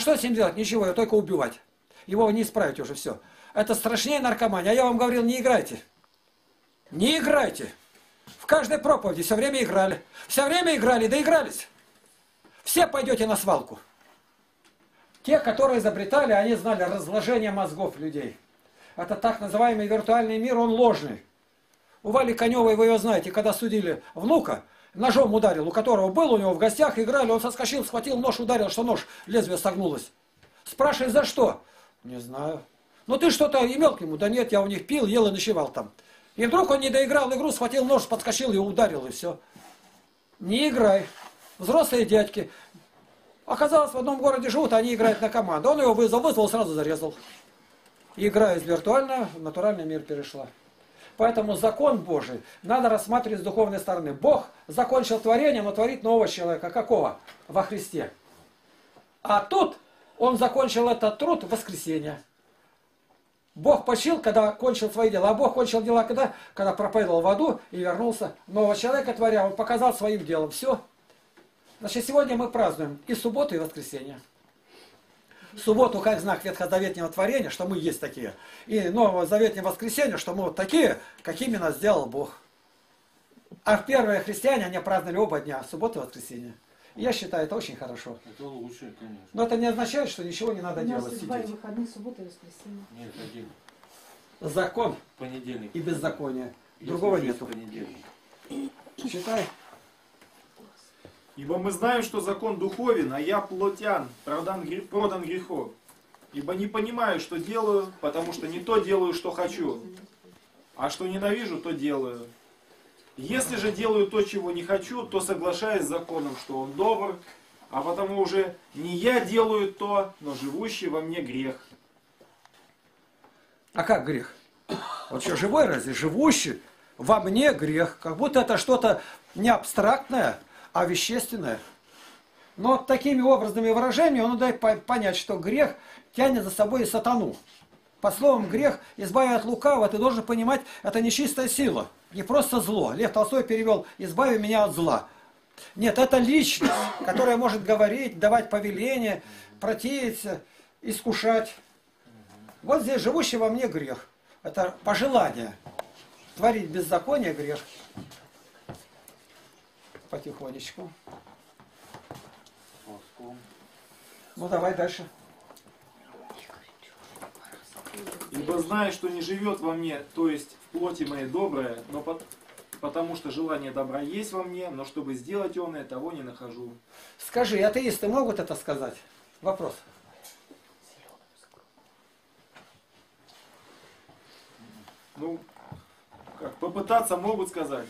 Что с ним делать? Ничего, его только убивать. Его не исправить уже все. Это страшнее наркомания. А я вам говорил, не играйте. Не играйте. В каждой проповеди все время играли. Все время играли, доигрались. Все пойдете на свалку. Те, которые изобретали, они знали разложение мозгов людей. Это так называемый виртуальный мир, он ложный. У Вали Коневой, вы ее знаете, когда судили внука, ножом ударил, у которого был у него в гостях, играли, он соскочил, схватил нож, ударил, что нож, лезвие согнулось. Спрашивает, за что? Не знаю. Ну ты что-то имел к нему? Да нет, я у них пил, ел и ночевал там. И вдруг он не доиграл игру, схватил нож, подскочил и ударил, и все. Не играй. Взрослые дядьки. Оказалось, в одном городе живут, они играют на команду. Он его вызвал, вызвал, сразу зарезал. Игра из виртуального в натуральный мир перешла. Поэтому закон Божий надо рассматривать с духовной стороны. Бог закончил творение, но творит нового человека. Какого? Во Христе. А тут он закончил этот труд в воскресенье. Бог почил, когда кончил свои дела. А Бог кончил дела когда? Когда проповедовал в аду и вернулся. Нового человека творя, он показал своим делом. Все. Значит, сегодня мы празднуем и субботу, и воскресенье субботу как знак ветхозаветнего творения, что мы есть такие, и нового заветнего воскресенья, что мы вот такие, какими нас сделал Бог. А в первые христиане они праздновали оба дня, субботу и воскресенье. я считаю, это очень хорошо. Это лучше, конечно. Но это не означает, что ничего не надо У нас делать. два Сидеть. выходных, суббота и воскресенье. Нет, один. Закон Понедельник. и беззаконие. Если Другого жизнь нету. Понедельник. Считай. Ибо мы знаем, что закон духовен, а я плотян, продан, продан грехом. Ибо не понимаю, что делаю, потому что не то делаю, что хочу, а что ненавижу, то делаю. Если же делаю то, чего не хочу, то соглашаюсь с законом, что он добр, а потому уже не я делаю то, но живущий во мне грех. А как грех? Он что, живой разве? Живущий? Во мне грех. Как будто это что-то не абстрактное, а вещественное. Но такими образными выражениями он дает по- понять, что грех тянет за собой и сатану. По словам грех, избави от лукавого, ты должен понимать, это нечистая сила, не просто зло. Лев Толстой перевел «избави меня от зла». Нет, это личность, которая может говорить, давать повеление, противиться, искушать. Вот здесь живущий во мне грех. Это пожелание. Творить беззаконие – грех. Потихонечку. Ну, давай дальше. Ибо знаю, что не живет во мне, то есть в плоти моей доброе, но пот- потому что желание добра есть во мне, но чтобы сделать он и того не нахожу. Скажи, атеисты могут это сказать? Вопрос. Ну, как, попытаться могут сказать.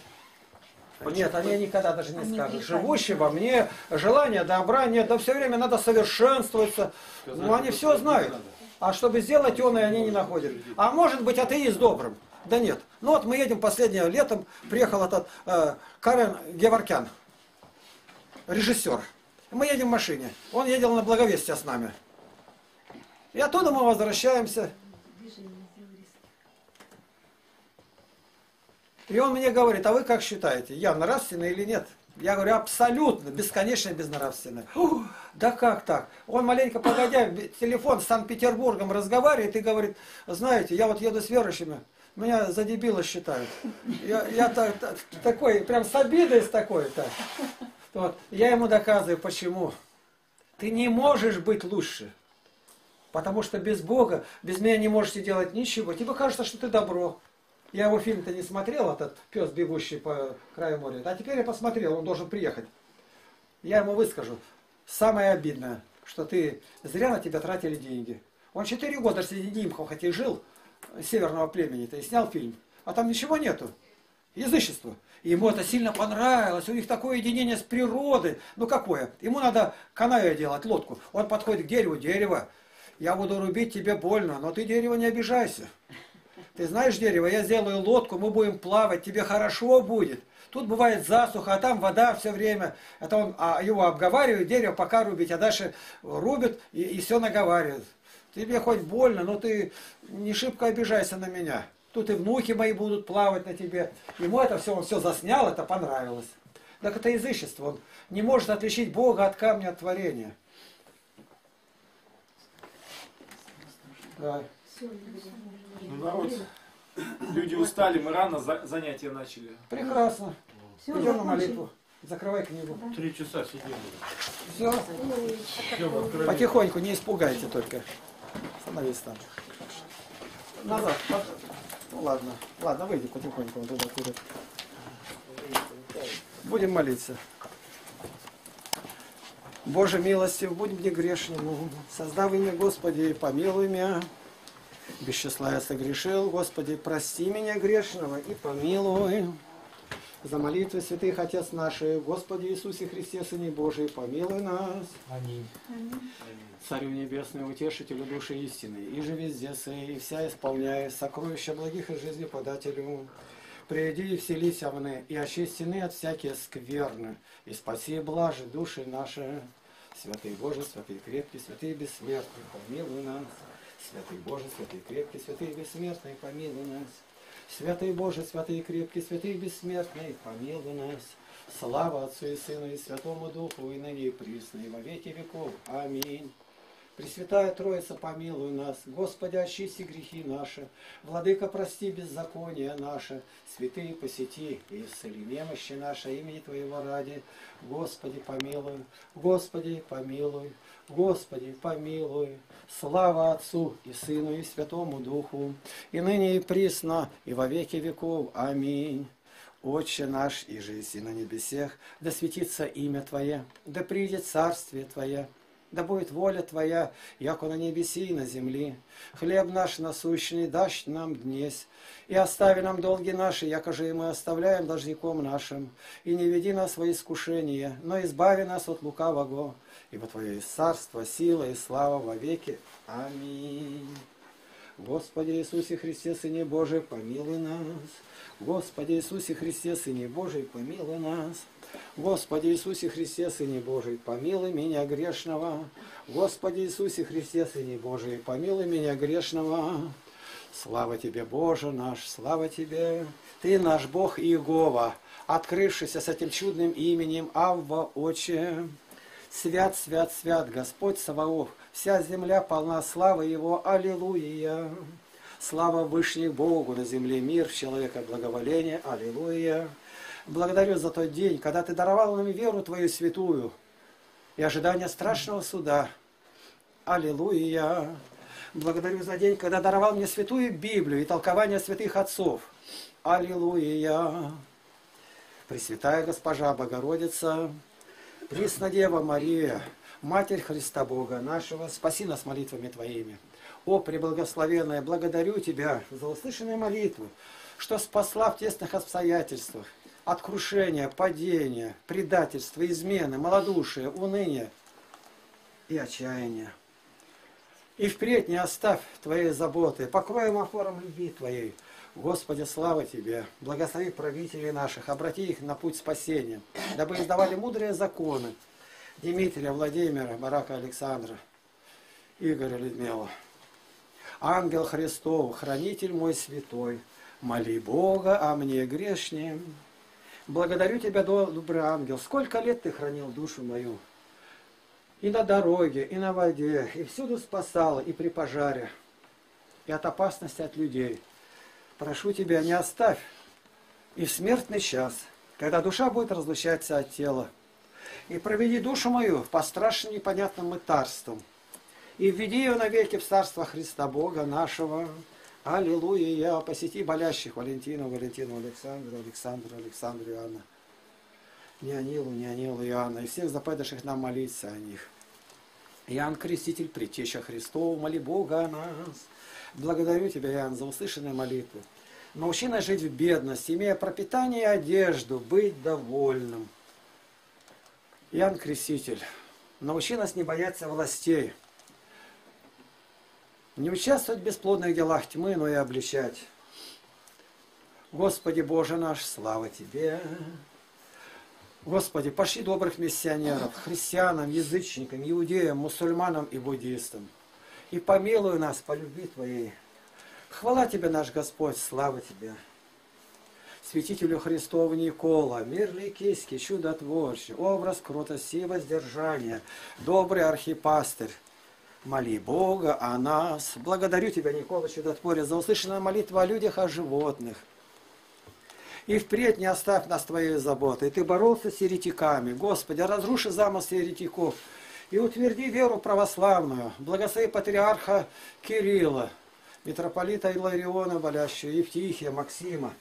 Нет, они никогда даже не Они скажут. Живущий во мне, желание добра нет, да все время надо совершенствоваться. Ну, они все знают. А чтобы сделать он, и они не находят. А может быть, атеист добрым? Да нет. Ну вот мы едем последнее летом, приехал этот э, Карен Геворкян, режиссер. Мы едем в машине. Он едел на Благовестие с нами. И оттуда мы возвращаемся. И он мне говорит, а вы как считаете, я нравственный или нет? Я говорю, абсолютно, бесконечно безнравственный. «Ух, да как так? Он маленько погодя, телефон с Санкт-Петербургом разговаривает и говорит, знаете, я вот еду с верующими, меня за дебила считают. Я, я та- та- такой, прям с обидой с такой-то. Вот. Я ему доказываю, почему. Ты не можешь быть лучше. Потому что без Бога, без меня не можете делать ничего. Тебе кажется, что ты добро. Я его фильм-то не смотрел, этот пес, бегущий по краю моря. А теперь я посмотрел, он должен приехать. Я ему выскажу. Самое обидное, что ты зря на тебя тратили деньги. Он четыре года среди нимхов и жил, северного племени-то, и снял фильм. А там ничего нету. Язычество. И ему это сильно понравилось. У них такое единение с природой. Ну какое? Ему надо канаю делать, лодку. Он подходит к дереву, дерево. Я буду рубить тебе больно, но ты дерево не обижайся. Ты знаешь дерево, я сделаю лодку, мы будем плавать, тебе хорошо будет. Тут бывает засуха, а там вода все время. Это он а, его обговаривает, дерево пока рубить, а дальше рубит и, и все наговаривает. Тебе хоть больно, но ты не шибко обижайся на меня. Тут и внуки мои будут плавать на тебе. Ему это все, он все заснял, это понравилось. Так это язычество. Он не может отличить Бога от камня от творения. Давай. Ну, народ, люди устали, мы рано за- занятия начали. Прекрасно. Идем на молитву. Закрывай книгу. Три часа сидели. Все. Все в откровении. Потихоньку, не испугайте только. Становись там. Назад. под- Ну ладно. Ладно, выйди потихоньку. Вот туда, вперед. Будем молиться. Боже милостив, будь мне грешному, создав имя Господи, помилуй меня. Без числа я согрешил, Господи, прости меня грешного и помилуй. За молитвы святых Отец наших, Господи Иисусе Христе, Сыне Божий, помилуй нас. Аминь. Царю Небесный, утешителю души истины, и же везде сей, и вся исполняя сокровища благих и жизни подателю. Приди и вселись мне, и очистены от всякие скверны, и спаси и блажи души наши. Святый Боже, святый крепкий, святый бессмертный, помилуй нас. Святый Боже, святый крепкий, святый бессмертный, помилуй нас. Святый Боже, святый крепкий, святый бессмертный, помилуй нас. Слава Отцу и Сыну и Святому Духу, и ныне и присно, и во веки веков. Аминь. Пресвятая Троица, помилуй нас. Господи, очисти грехи наши. Владыка, прости беззакония наши. Святые, посети и исцели немощи наши имени Твоего ради. Господи, помилуй. Господи, помилуй. Господи, помилуй. Слава Отцу и Сыну и Святому Духу, и ныне и присно, и во веки веков. Аминь. Отче наш, и жизнь на небесех, да светится имя Твое, да придет царствие Твое, да будет воля Твоя, яко на небеси и на земли. Хлеб наш насущный дашь нам днесь, и остави нам долги наши, яко же и мы оставляем должником нашим. И не веди нас во искушение, но избави нас от лукавого, ибо Твое есть царство, сила и слава во веки. Аминь. Господи Иисусе Христе, Сыне Божий, помилуй нас. Господи Иисусе Христе, Сыне Божий, помилуй нас. Господи Иисусе Христе, Сыне Божий, помилуй меня грешного. Господи Иисусе Христе, Сыне Божий, помилуй меня грешного. Слава Тебе, Боже наш, слава Тебе. Ты наш Бог Иегова, открывшийся с этим чудным именем Авва Отче. Свят, свят, свят, Господь Саваоф, вся земля полна славы Его, Аллилуйя. Слава Вышних Богу на земле, мир в человека, благоволение, Аллилуйя. Благодарю за тот день, когда Ты даровал нам веру Твою святую и ожидание страшного суда. Аллилуйя. Благодарю за день, когда даровал мне святую Библию и толкование святых отцов. Аллилуйя. Пресвятая Госпожа Богородица, Преснодева Мария, Матерь Христа Бога нашего, спаси нас молитвами Твоими. О, Преблагословенная, благодарю Тебя за услышанные молитвы, что спасла в тесных обстоятельствах от крушения, падения, предательства, измены, малодушия, уныния и отчаяния. И впредь не оставь Твоей заботы, покроем охором любви Твоей. Господи, слава Тебе! Благослови правителей наших, обрати их на путь спасения, дабы издавали мудрые законы Дмитрия, Владимира, Барака Александра, Игоря Людмила. Ангел Христов, хранитель мой святой, моли Бога о мне грешнем. Благодарю Тебя, добрый ангел, сколько лет Ты хранил душу мою. И на дороге, и на воде, и всюду спасал, и при пожаре, и от опасности от людей. Прошу Тебя, не оставь и в смертный час, когда душа будет разлучаться от тела, и проведи душу мою по страшным непонятным мытарствам, и введи ее навеки в Царство Христа Бога нашего. Аллилуйя! Посети болящих Валентину, Валентину, Александру, Александру, Александру, Иоанна. Неонилу, Неонилу, Иоанна, и всех западавших нам молиться о них. Иоанн Креститель, Притеча Христов, моли Бога о нас. Благодарю Тебя, Иоанн, за услышанные молитвы. Научи нас жить в бедности, имея пропитание и одежду, быть довольным. Иоанн Креститель, научи нас не бояться властей, не участвовать в бесплодных делах тьмы, но и обличать. Господи Боже наш, слава Тебе! Господи, пошли добрых миссионеров, христианам, язычникам, иудеям, мусульманам и буддистам. И помилуй нас по любви Твоей. Хвала Тебе, наш Господь, слава Тебе. Святителю Христову Никола, мир ликийский, чудотворчий, образ кротости и воздержания, добрый архипастырь, Моли Бога о нас. Благодарю Тебя, Никола Чудотворец, за услышанную молитву о людях, о животных. И впредь не оставь нас Твоей заботой. Ты боролся с еретиками. Господи, разруши замысл еретиков и утверди веру православную. Благослови патриарха Кирилла, митрополита Илариона, болящего, Евтихия, Максима,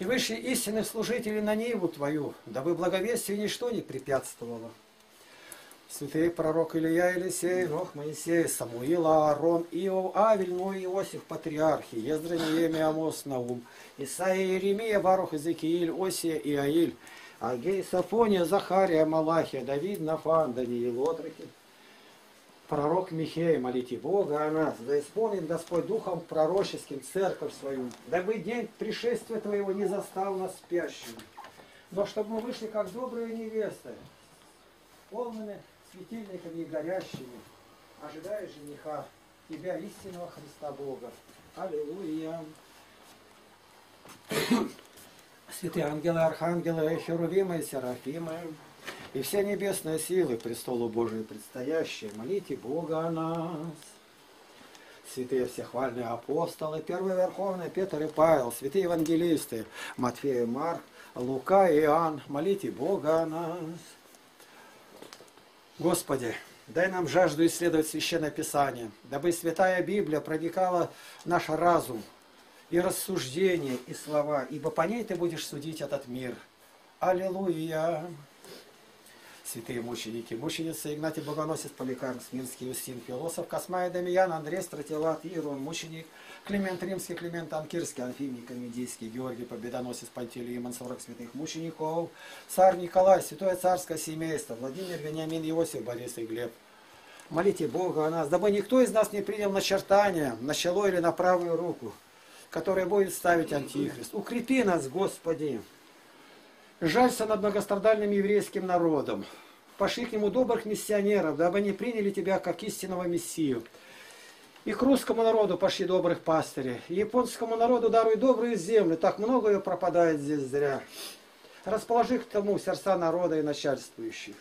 и высшие истинных служителей на Ниву Твою, дабы благовестию ничто не препятствовало. Святые пророк Илья, Елисей, Нох, Моисей, Самуил, Аарон, Иов, Авель, Ной, Иосиф, Патриархи, Ездра, Неемия, Амос, Наум, Исаия, Иеремия, Барух, Иезекииль, Осия, Иаиль, Агей, Сафония, Захария, Малахия, Давид, Нафан, Даниил, Отроки, пророк Михей, молите Бога о нас, да исполнит Господь Духом пророческим церковь свою, дабы день пришествия Твоего не застал нас спящими, но чтобы мы вышли как добрые невесты, полными светильниками горящими, ожидая жениха, Тебя, истинного Христа Бога. Аллилуйя. Святые ангелы, архангелы, херувимы серафимы, и все небесные силы престолу Божию предстоящие, молите Бога о нас. Святые всехвальные апостолы, первый верховный Петр и Павел, святые евангелисты, Матфей и Марк, Лука и Иоанн, молите Бога о нас. Господи, дай нам жажду исследовать Священное Писание, дабы Святая Библия проникала в наш разум, и рассуждения, и слова, ибо по ней ты будешь судить этот мир. Аллилуйя! Святые мученики, мученицы Игнатий Богоносец, Поликарп, Смирский, Устин, Философ, Космай, Дамиян, Андрей, Стратилат, Иерон, мученик, Климент Римский, Климент Анкирский, Анфимий, Комедийский, Георгий, Победоносец, Пантелей, Иман, 40 святых мучеников, царь Николай, святое царское семейство, Владимир, Вениамин, Иосиф, Борис и Глеб. Молите Бога о нас, дабы никто из нас не принял начертания на чело или на правую руку, которое будет ставить Антихрист. Укрепи нас, Господи! Жалься над многострадальным еврейским народом. Пошли к нему добрых миссионеров, дабы они приняли тебя как истинного Мессию. И к русскому народу пошли добрых пастырей. И японскому народу даруй добрую землю. Так много ее пропадает здесь зря. Расположи к тому сердца народа и начальствующих.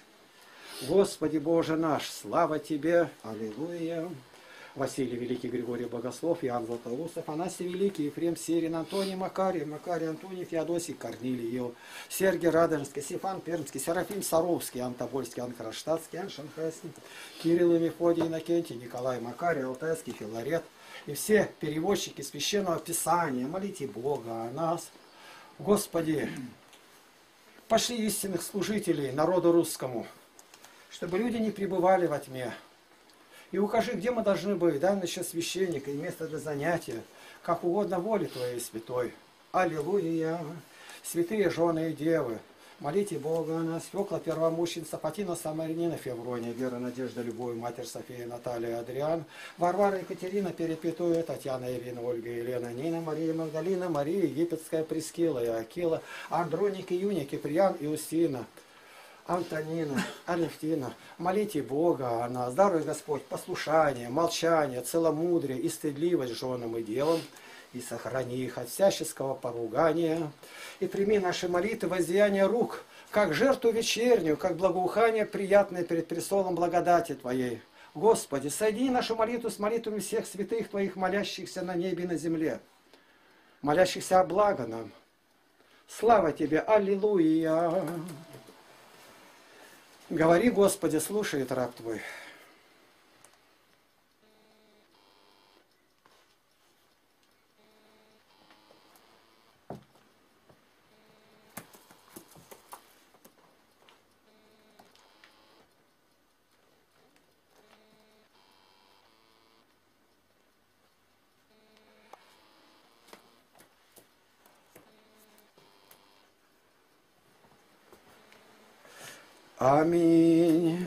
Господи Боже наш, слава Тебе! Аллилуйя! Василий Великий, Григорий Богослов, Иоанн Златоуст, Афанасий Великий, Ефрем Сирин, Антоний Макарий, Макарий Антоний, Феодосий, Корнилий, Ил, Сергий Радонежский, Стефан Пермский, Серафим Саровский, Анкроштадтский, Ан Шанхайский, Кирилл и Мефодий, Иннокентий, Николай Макарий, Алтайский, Филарет, и все переводчики Священного Писания, молите Бога о нас. Господи, пошли истинных служителей народу русскому, чтобы люди не пребывали во тьме, и укажи, где мы должны быть, дай насчет священника и место для занятия, как угодно воле Твоей святой. Аллилуйя! Святые жены и девы, молите Бога о нас, Фекла Первомущенца, Фатина Самаринина, Феврония, Вера, Надежда, Любовь, Матерь София, Наталья, Адриан, Варвара, Екатерина, Перепетуя, Татьяна, Ирина, Ольга, Елена, Нина, Мария, Магдалина, Мария, Египетская, Прескила, Иакила, Андроник, Июня, Киприан, Иустина, Антонина, Алевтина, молите Бога о нас, даруй Господь послушание, молчание, целомудрие и стыдливость женам и делом, и сохрани их от всяческого поругания, и прими наши молитвы воздеяния рук, как жертву вечернюю, как благоухание приятное перед престолом благодати Твоей. Господи, соедини нашу молитву с молитвами всех святых Твоих, молящихся на небе и на земле, молящихся о благо нам. Слава Тебе, Аллилуйя! Говори, Господи, слушает раб Твой. Аминь.